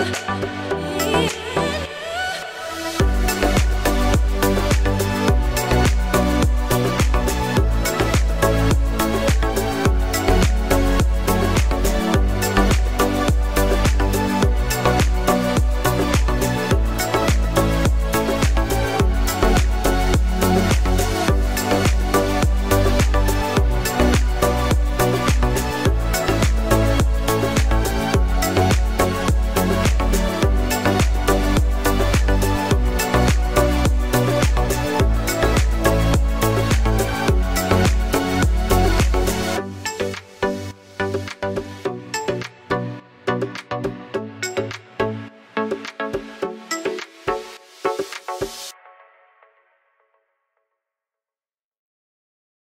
love.